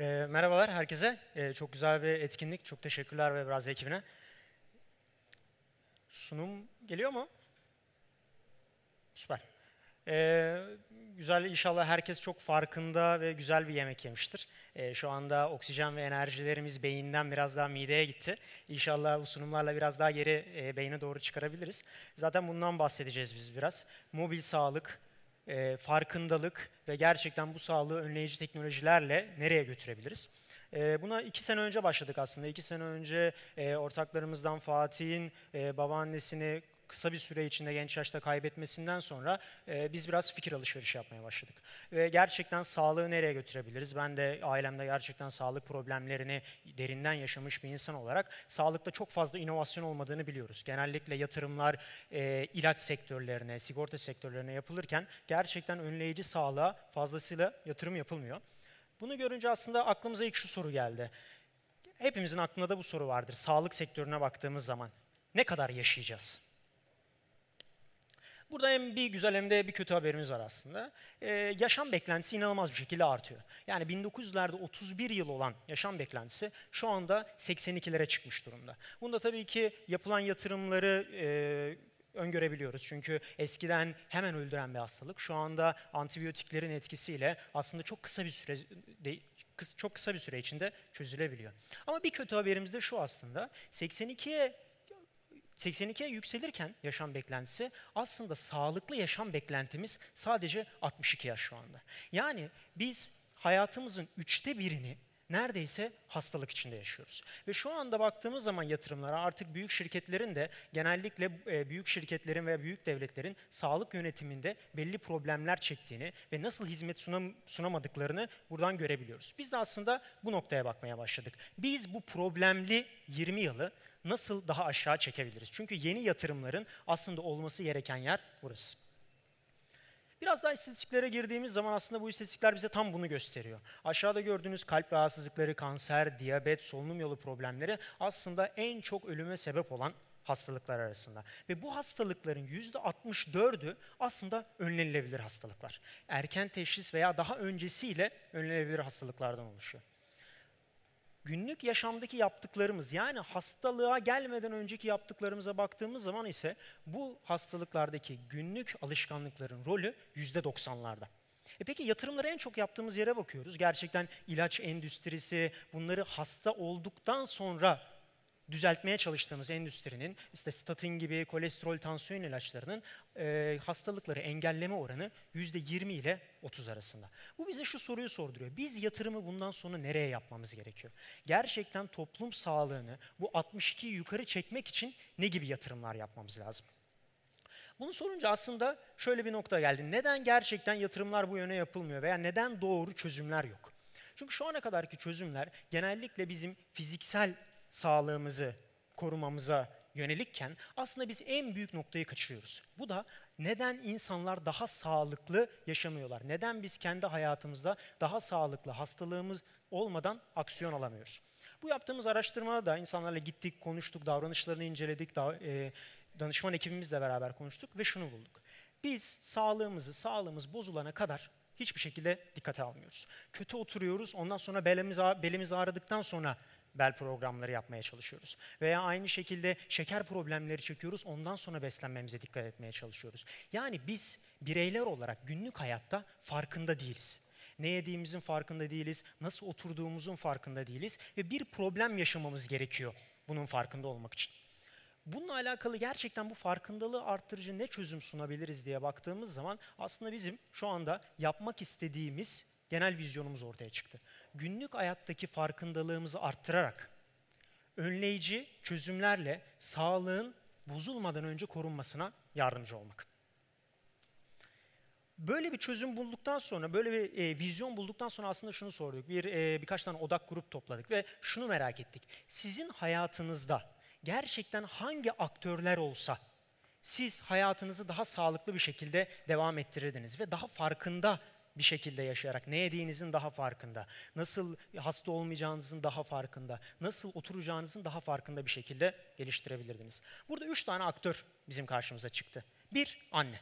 E, merhabalar herkese. E, çok güzel bir etkinlik. Çok teşekkürler ve biraz ekibine. Sunum geliyor mu? Süper. Ee, güzel inşallah herkes çok farkında ve güzel bir yemek yemiştir. Ee, şu anda oksijen ve enerjilerimiz beyinden biraz daha mideye gitti. İnşallah bu sunumlarla biraz daha geri e, beyine doğru çıkarabiliriz. Zaten bundan bahsedeceğiz biz biraz. Mobil sağlık, e, farkındalık ve gerçekten bu sağlığı önleyici teknolojilerle nereye götürebiliriz? E, buna iki sene önce başladık aslında. İki sene önce e, ortaklarımızdan Fatih'in e, babaannesini kısa bir süre içinde genç yaşta kaybetmesinden sonra e, biz biraz fikir alışverişi yapmaya başladık. Ve gerçekten sağlığı nereye götürebiliriz? Ben de ailemde gerçekten sağlık problemlerini derinden yaşamış bir insan olarak sağlıkta çok fazla inovasyon olmadığını biliyoruz. Genellikle yatırımlar e, ilaç sektörlerine, sigorta sektörlerine yapılırken gerçekten önleyici sağlığa fazlasıyla yatırım yapılmıyor. Bunu görünce aslında aklımıza ilk şu soru geldi. Hepimizin aklında da bu soru vardır. Sağlık sektörüne baktığımız zaman ne kadar yaşayacağız? Burada hem bir güzel hem de bir kötü haberimiz var aslında. Ee, yaşam beklentisi inanılmaz bir şekilde artıyor. Yani 1900'lerde 31 yıl olan yaşam beklentisi şu anda 82'lere çıkmış durumda. Bunda tabii ki yapılan yatırımları e, öngörebiliyoruz. Çünkü eskiden hemen öldüren bir hastalık şu anda antibiyotiklerin etkisiyle aslında çok kısa bir süre çok kısa bir süre içinde çözülebiliyor. Ama bir kötü haberimiz de şu aslında. 82'ye 82'ye yükselirken yaşam beklentisi aslında sağlıklı yaşam beklentimiz sadece 62 yaş şu anda. Yani biz hayatımızın üçte birini neredeyse hastalık içinde yaşıyoruz. Ve şu anda baktığımız zaman yatırımlara artık büyük şirketlerin de genellikle e, büyük şirketlerin veya büyük devletlerin sağlık yönetiminde belli problemler çektiğini ve nasıl hizmet sunam sunamadıklarını buradan görebiliyoruz. Biz de aslında bu noktaya bakmaya başladık. Biz bu problemli 20 yılı nasıl daha aşağı çekebiliriz? Çünkü yeni yatırımların aslında olması gereken yer burası. Biraz daha istatistiklere girdiğimiz zaman aslında bu istatistikler bize tam bunu gösteriyor. Aşağıda gördüğünüz kalp rahatsızlıkları, kanser, diyabet, solunum yolu problemleri aslında en çok ölüme sebep olan hastalıklar arasında. Ve bu hastalıkların %64'ü aslında önlenilebilir hastalıklar. Erken teşhis veya daha öncesiyle önlenebilir hastalıklardan oluşuyor günlük yaşamdaki yaptıklarımız yani hastalığa gelmeden önceki yaptıklarımıza baktığımız zaman ise bu hastalıklardaki günlük alışkanlıkların rolü yüzde doksanlarda. E peki yatırımları en çok yaptığımız yere bakıyoruz. Gerçekten ilaç endüstrisi bunları hasta olduktan sonra düzeltmeye çalıştığımız endüstrinin işte statin gibi kolesterol tansiyon ilaçlarının e, hastalıkları engelleme oranı %20 ile 30 arasında. Bu bize şu soruyu sorduruyor. Biz yatırımı bundan sonra nereye yapmamız gerekiyor? Gerçekten toplum sağlığını bu 62 yukarı çekmek için ne gibi yatırımlar yapmamız lazım? Bunu sorunca aslında şöyle bir nokta geldi. Neden gerçekten yatırımlar bu yöne yapılmıyor veya neden doğru çözümler yok? Çünkü şu ana kadarki çözümler genellikle bizim fiziksel sağlığımızı korumamıza yönelikken aslında biz en büyük noktayı kaçırıyoruz. Bu da neden insanlar daha sağlıklı yaşamıyorlar? Neden biz kendi hayatımızda daha sağlıklı hastalığımız olmadan aksiyon alamıyoruz? Bu yaptığımız araştırmada da insanlarla gittik, konuştuk, davranışlarını inceledik, e, danışman ekibimizle beraber konuştuk ve şunu bulduk. Biz sağlığımızı, sağlığımız bozulana kadar hiçbir şekilde dikkate almıyoruz. Kötü oturuyoruz, ondan sonra belimiz, belimiz ağrıdıktan sonra bel programları yapmaya çalışıyoruz. Veya aynı şekilde şeker problemleri çekiyoruz, ondan sonra beslenmemize dikkat etmeye çalışıyoruz. Yani biz bireyler olarak günlük hayatta farkında değiliz. Ne yediğimizin farkında değiliz, nasıl oturduğumuzun farkında değiliz ve bir problem yaşamamız gerekiyor bunun farkında olmak için. Bununla alakalı gerçekten bu farkındalığı arttırıcı ne çözüm sunabiliriz diye baktığımız zaman aslında bizim şu anda yapmak istediğimiz genel vizyonumuz ortaya çıktı. Günlük hayattaki farkındalığımızı arttırarak önleyici çözümlerle sağlığın bozulmadan önce korunmasına yardımcı olmak. Böyle bir çözüm bulduktan sonra, böyle bir e, vizyon bulduktan sonra aslında şunu sorduk. Bir e, birkaç tane odak grup topladık ve şunu merak ettik. Sizin hayatınızda gerçekten hangi aktörler olsa siz hayatınızı daha sağlıklı bir şekilde devam ettirirdiniz ve daha farkında bir şekilde yaşayarak, ne yediğinizin daha farkında, nasıl hasta olmayacağınızın daha farkında, nasıl oturacağınızın daha farkında bir şekilde geliştirebilirdiniz. Burada üç tane aktör bizim karşımıza çıktı. Bir, anne.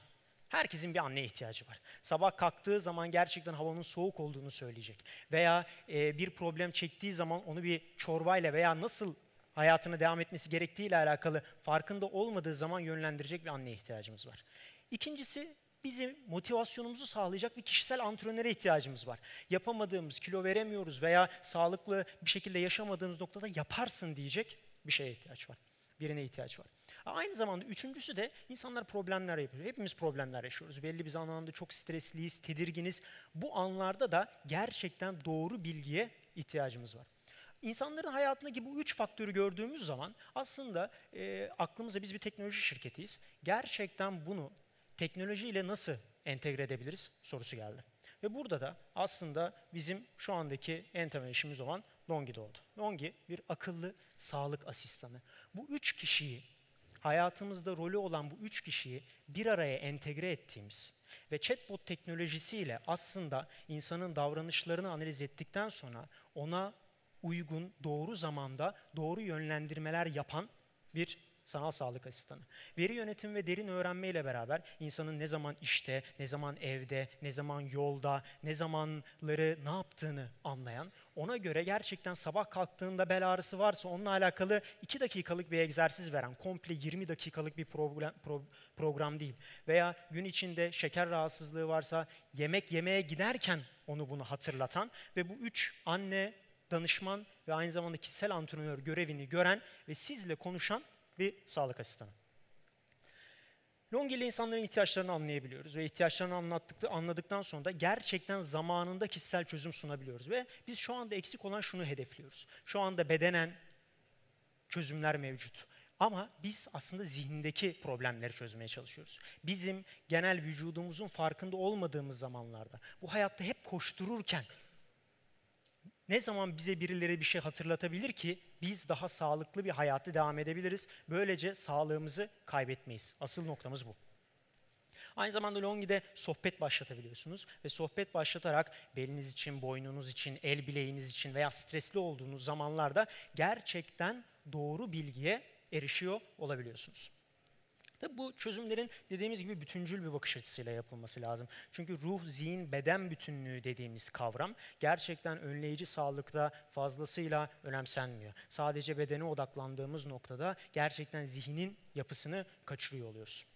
Herkesin bir anneye ihtiyacı var. Sabah kalktığı zaman gerçekten havanın soğuk olduğunu söyleyecek. Veya e, bir problem çektiği zaman onu bir çorbayla veya nasıl hayatını devam etmesi gerektiğiyle alakalı farkında olmadığı zaman yönlendirecek bir anneye ihtiyacımız var. İkincisi bizim motivasyonumuzu sağlayacak bir kişisel antrenöre ihtiyacımız var. Yapamadığımız, kilo veremiyoruz veya sağlıklı bir şekilde yaşamadığımız noktada yaparsın diyecek bir şeye ihtiyaç var. Birine ihtiyaç var. Aynı zamanda üçüncüsü de insanlar problemler yapıyor. Hepimiz problemler yaşıyoruz. Belli bir anlamda çok stresliyiz, tedirginiz. Bu anlarda da gerçekten doğru bilgiye ihtiyacımız var. İnsanların hayatındaki bu üç faktörü gördüğümüz zaman aslında e, aklımıza biz bir teknoloji şirketiyiz. Gerçekten bunu teknolojiyle nasıl entegre edebiliriz sorusu geldi. Ve burada da aslında bizim şu andaki en temel işimiz olan Longi doğdu. Longi bir akıllı sağlık asistanı. Bu üç kişiyi hayatımızda rolü olan bu üç kişiyi bir araya entegre ettiğimiz ve chatbot teknolojisiyle aslında insanın davranışlarını analiz ettikten sonra ona uygun, doğru zamanda doğru yönlendirmeler yapan bir sanal sağlık asistanı. Veri yönetimi ve derin öğrenme ile beraber insanın ne zaman işte, ne zaman evde, ne zaman yolda, ne zamanları ne yaptığını anlayan, ona göre gerçekten sabah kalktığında bel ağrısı varsa onunla alakalı 2 dakikalık bir egzersiz veren, komple 20 dakikalık bir problem, pro, program değil. Veya gün içinde şeker rahatsızlığı varsa yemek yemeye giderken onu bunu hatırlatan ve bu üç anne, danışman ve aynı zamanda kişisel antrenör görevini gören ve sizle konuşan bir sağlık asistanı. Long insanların ihtiyaçlarını anlayabiliyoruz ve ihtiyaçlarını anlattık, anladıktan sonra da gerçekten zamanında kişisel çözüm sunabiliyoruz. Ve biz şu anda eksik olan şunu hedefliyoruz. Şu anda bedenen çözümler mevcut. Ama biz aslında zihnindeki problemleri çözmeye çalışıyoruz. Bizim genel vücudumuzun farkında olmadığımız zamanlarda, bu hayatta hep koştururken ne zaman bize birileri bir şey hatırlatabilir ki biz daha sağlıklı bir hayatı devam edebiliriz. Böylece sağlığımızı kaybetmeyiz. Asıl noktamız bu. Aynı zamanda Longi'de sohbet başlatabiliyorsunuz ve sohbet başlatarak beliniz için, boynunuz için, el bileğiniz için veya stresli olduğunuz zamanlarda gerçekten doğru bilgiye erişiyor olabiliyorsunuz. Tabi bu çözümlerin dediğimiz gibi bütüncül bir bakış açısıyla yapılması lazım. Çünkü ruh, zihin, beden bütünlüğü dediğimiz kavram gerçekten önleyici sağlıkta fazlasıyla önemsenmiyor. Sadece bedene odaklandığımız noktada gerçekten zihnin yapısını kaçırıyor oluyoruz.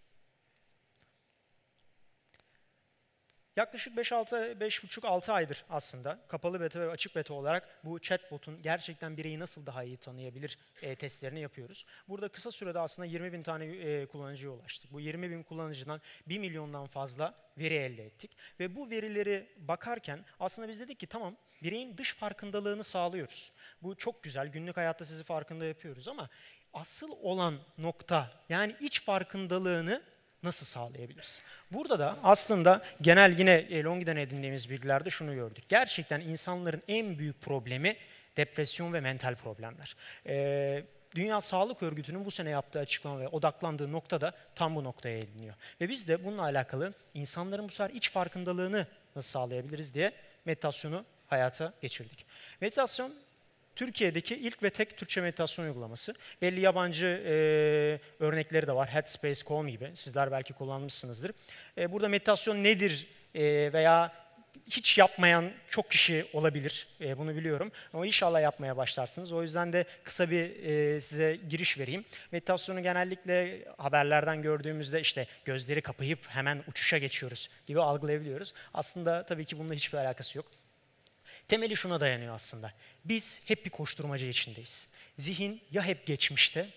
Yaklaşık 5-6, 5,5-6 aydır aslında kapalı beta ve açık beta olarak bu chatbot'un gerçekten bireyi nasıl daha iyi tanıyabilir e, testlerini yapıyoruz. Burada kısa sürede aslında 20 bin tane e, kullanıcıya ulaştık. Bu 20 bin kullanıcıdan 1 milyondan fazla veri elde ettik. Ve bu verileri bakarken aslında biz dedik ki tamam bireyin dış farkındalığını sağlıyoruz. Bu çok güzel günlük hayatta sizi farkında yapıyoruz ama asıl olan nokta yani iç farkındalığını nasıl sağlayabiliriz? Burada da aslında genel yine e, Longi'den edindiğimiz bilgilerde şunu gördük. Gerçekten insanların en büyük problemi depresyon ve mental problemler. Ee, Dünya Sağlık Örgütü'nün bu sene yaptığı açıklama ve odaklandığı nokta da tam bu noktaya ediniyor. Ve biz de bununla alakalı insanların bu sefer iç farkındalığını nasıl sağlayabiliriz diye meditasyonu hayata geçirdik. Meditasyon Türkiye'deki ilk ve tek Türkçe meditasyon uygulaması. Belli yabancı e, örnekleri de var. Headspace, Calm gibi. Sizler belki kullanmışsınızdır. E, burada meditasyon nedir e, veya hiç yapmayan çok kişi olabilir. E, bunu biliyorum. Ama inşallah yapmaya başlarsınız. O yüzden de kısa bir e, size giriş vereyim. Meditasyonu genellikle haberlerden gördüğümüzde işte gözleri kapayıp hemen uçuşa geçiyoruz gibi algılayabiliyoruz. Aslında tabii ki bununla hiçbir alakası yok. Temeli şuna dayanıyor aslında. Biz hep bir koşturmacı içindeyiz. Zihin ya hep geçmişte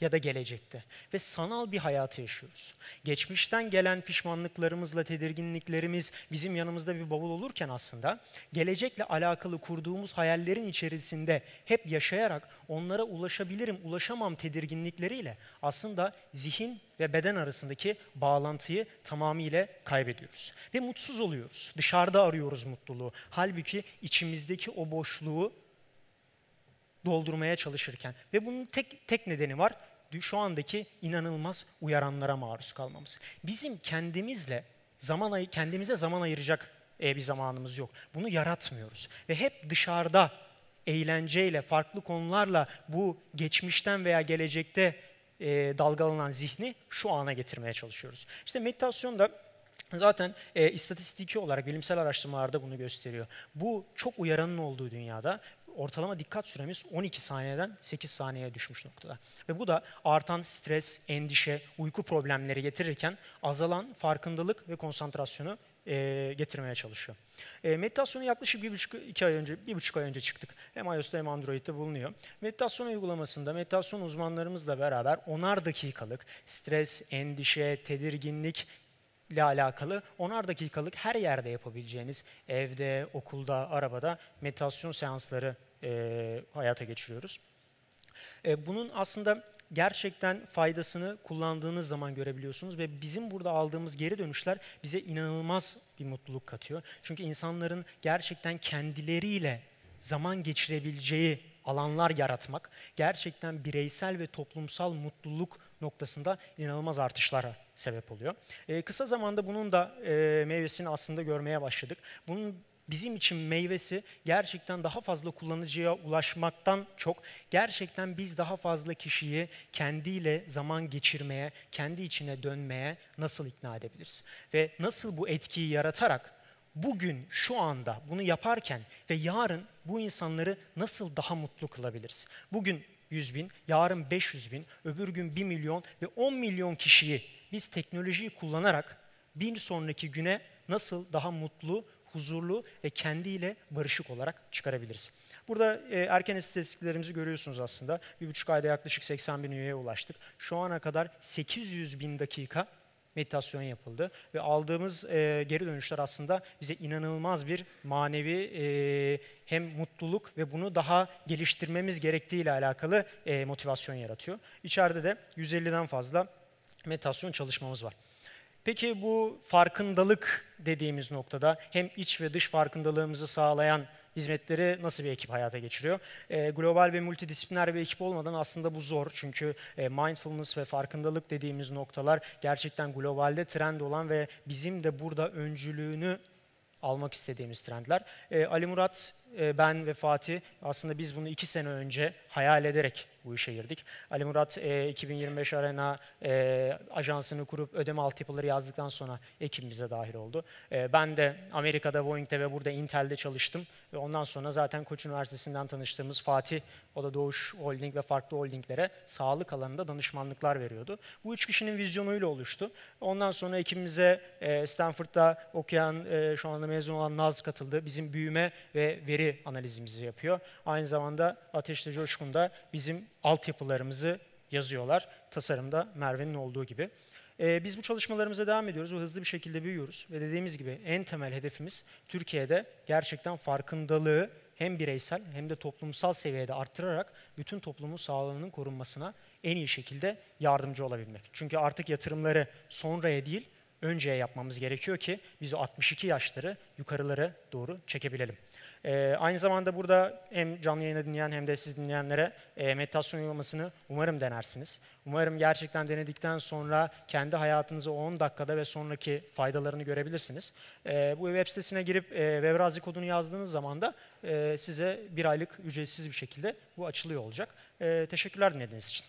ya da gelecekte ve sanal bir hayatı yaşıyoruz. Geçmişten gelen pişmanlıklarımızla tedirginliklerimiz bizim yanımızda bir bavul olurken aslında gelecekle alakalı kurduğumuz hayallerin içerisinde hep yaşayarak onlara ulaşabilirim, ulaşamam tedirginlikleriyle aslında zihin ve beden arasındaki bağlantıyı tamamıyla kaybediyoruz. Ve mutsuz oluyoruz. Dışarıda arıyoruz mutluluğu. Halbuki içimizdeki o boşluğu doldurmaya çalışırken. Ve bunun tek, tek nedeni var. Şu andaki inanılmaz uyaranlara maruz kalmamız. Bizim kendimizle zaman kendimize zaman ayıracak e, bir zamanımız yok. Bunu yaratmıyoruz. Ve hep dışarıda eğlenceyle, farklı konularla bu geçmişten veya gelecekte e, dalgalanan zihni şu ana getirmeye çalışıyoruz. İşte meditasyonda Zaten e, istatistiki olarak bilimsel araştırmalarda bunu gösteriyor. Bu çok uyaranın olduğu dünyada ortalama dikkat süremiz 12 saniyeden 8 saniyeye düşmüş noktada. Ve bu da artan stres, endişe, uyku problemleri getirirken azalan farkındalık ve konsantrasyonu e, getirmeye çalışıyor. E, meditasyonu yaklaşık bir buçuk, iki ay önce, bir buçuk ay önce çıktık. Hem iOS'ta hem Android'de bulunuyor. Meditasyon uygulamasında meditasyon uzmanlarımızla beraber onar dakikalık stres, endişe, tedirginlik ile alakalı onar dakikalık her yerde yapabileceğiniz evde, okulda, arabada meditasyon seansları e, hayata geçiriyoruz. E, bunun aslında gerçekten faydasını kullandığınız zaman görebiliyorsunuz ve bizim burada aldığımız geri dönüşler bize inanılmaz bir mutluluk katıyor. Çünkü insanların gerçekten kendileriyle zaman geçirebileceği alanlar yaratmak gerçekten bireysel ve toplumsal mutluluk noktasında inanılmaz artışlara sebep oluyor. E, kısa zamanda bunun da e, meyvesini aslında görmeye başladık. Bunun bizim için meyvesi gerçekten daha fazla kullanıcıya ulaşmaktan çok gerçekten biz daha fazla kişiyi kendiyle zaman geçirmeye, kendi içine dönmeye nasıl ikna edebiliriz? Ve nasıl bu etkiyi yaratarak bugün şu anda bunu yaparken ve yarın bu insanları nasıl daha mutlu kılabiliriz? Bugün 100 bin, yarın 500 bin, öbür gün 1 milyon ve 10 milyon kişiyi biz teknolojiyi kullanarak bir sonraki güne nasıl daha mutlu, huzurlu ve kendiyle barışık olarak çıkarabiliriz. Burada e, erken istatistiklerimizi görüyorsunuz aslında. Bir buçuk ayda yaklaşık 80 bin üyeye ulaştık. Şu ana kadar 800 bin dakika meditasyon yapıldı ve aldığımız e, geri dönüşler aslında bize inanılmaz bir manevi e, hem mutluluk ve bunu daha geliştirmemiz gerektiği ile alakalı e, motivasyon yaratıyor. İçeride de 150'den fazla meditasyon çalışmamız var. Peki bu farkındalık dediğimiz noktada hem iç ve dış farkındalığımızı sağlayan hizmetleri nasıl bir ekip hayata geçiriyor? E, global ve multidisipliner bir ekip olmadan aslında bu zor. Çünkü e, mindfulness ve farkındalık dediğimiz noktalar gerçekten globalde trend olan ve bizim de burada öncülüğünü almak istediğimiz trendler. E, Ali Murat, ben ve Fatih aslında biz bunu iki sene önce hayal ederek bu işe girdik. Ali Murat e, 2025 Arena e, ajansını kurup ödeme altyapıları yazdıktan sonra ekibimize dahil oldu. E, ben de Amerika'da Boeing'de ve burada Intel'de çalıştım ve ondan sonra zaten Koç Üniversitesi'nden tanıştığımız Fatih, o da Doğuş Holding ve farklı holdinglere sağlık alanında danışmanlıklar veriyordu. Bu üç kişinin vizyonuyla oluştu. Ondan sonra ekibimize e, Stanford'da okuyan, e, şu anda mezun olan Naz katıldı. Bizim büyüme ve veri analizimizi yapıyor. Aynı zamanda Ateşli Coşkun'da bizim altyapılarımızı yazıyorlar. Tasarımda Merve'nin olduğu gibi. Ee, biz bu çalışmalarımıza devam ediyoruz ve hızlı bir şekilde büyüyoruz. Ve dediğimiz gibi en temel hedefimiz Türkiye'de gerçekten farkındalığı hem bireysel hem de toplumsal seviyede arttırarak bütün toplumun sağlığının korunmasına en iyi şekilde yardımcı olabilmek. Çünkü artık yatırımları sonraya değil, önceye yapmamız gerekiyor ki biz o 62 yaşları yukarılara doğru çekebilelim. Ee, aynı zamanda burada hem canlı yayını dinleyen hem de siz dinleyenlere e, meditasyon uygulamasını umarım denersiniz. Umarım gerçekten denedikten sonra kendi hayatınızı 10 dakikada ve sonraki faydalarını görebilirsiniz. E, bu web sitesine girip e, Webrazi kodunu yazdığınız zaman da e, size bir aylık ücretsiz bir şekilde bu açılıyor olacak. E, teşekkürler dinlediğiniz için.